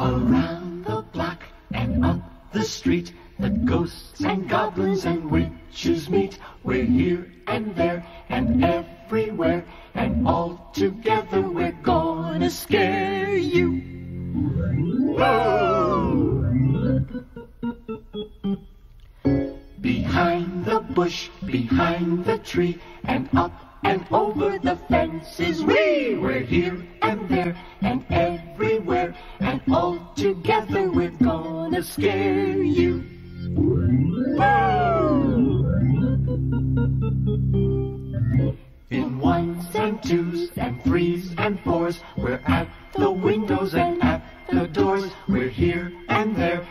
Around the block and up the street, the ghosts and goblins and witches meet. We're here and there and everywhere, and all together we're gonna scare you. Behind the bush, behind the tree, and up and over the fences we We're here and there and everywhere, and all together we're gonna scare you. In ones and twos and threes and fours, we're at the windows and at the doors. We're here and there